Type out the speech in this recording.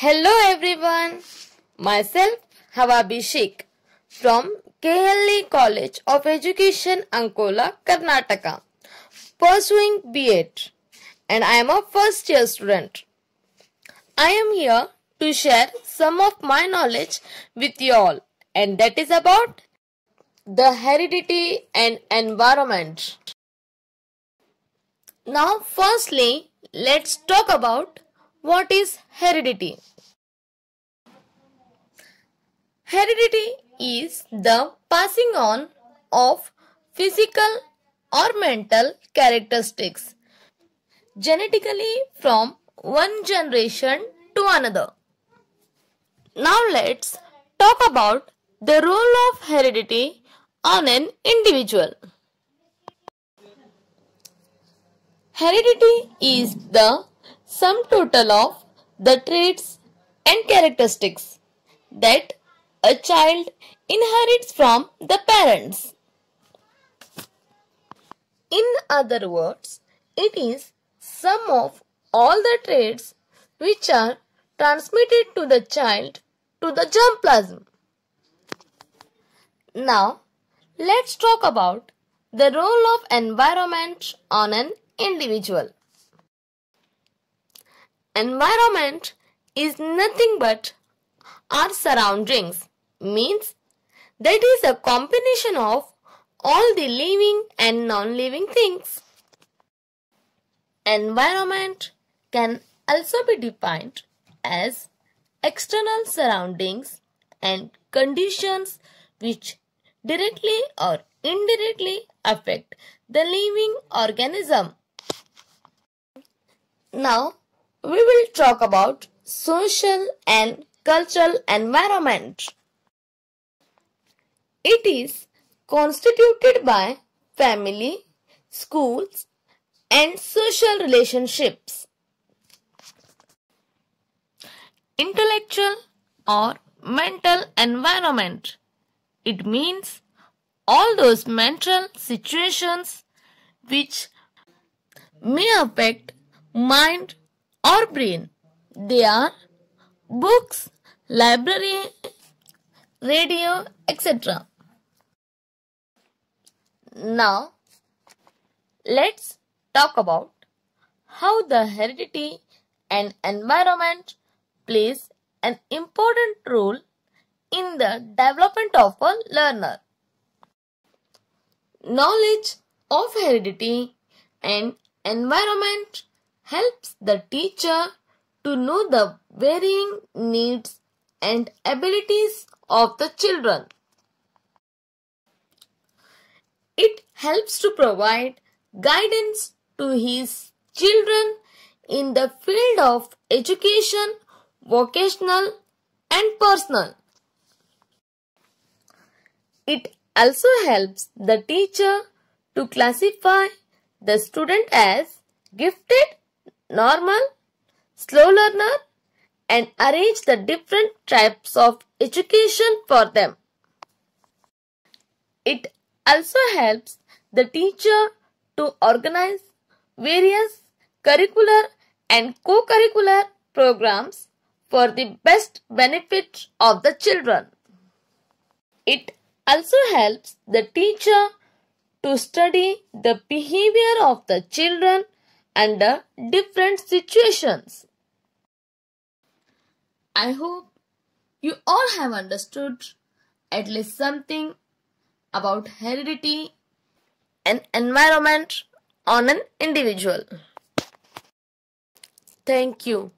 Hello everyone. Myself Hawabi Shaikh from KLE College of Education Ankola, Karnataka, pursuing B.Ed and I am a first year student. I am here to share some of my knowledge with you all and that is about the heredity and environment. Now firstly let's talk about what is heredity. Heredity is the passing on of physical or mental characteristics genetically from one generation to another. Now let's talk about the role of heredity on an individual. Heredity is the sum total of the traits and characteristics that a child inherits from the parents. In other words, it is sum of all the traits which are transmitted to the child to the germ plasm. Now, let's talk about the role of environment on an individual. Environment is nothing but our surroundings means that is a combination of all the living and non-living things. Environment can also be defined as external surroundings and conditions which directly or indirectly affect the living organism. Now, we will talk about social and cultural environment. It is constituted by family, schools, and social relationships. Intellectual or mental environment. It means all those mental situations which may affect mind or brain. They are books, library, radio, etc. Now, let's talk about how the heredity and environment plays an important role in the development of a learner. Knowledge of heredity and environment helps the teacher to know the varying needs and abilities of the children. It helps to provide guidance to his children in the field of education, vocational and personal. It also helps the teacher to classify the student as gifted, normal, slow learner and arrange the different types of education for them. It also helps the teacher to organize various curricular and co-curricular programs for the best benefit of the children. It also helps the teacher to study the behavior of the children under different situations. I hope you all have understood at least something about heredity and environment on an individual. Thank you.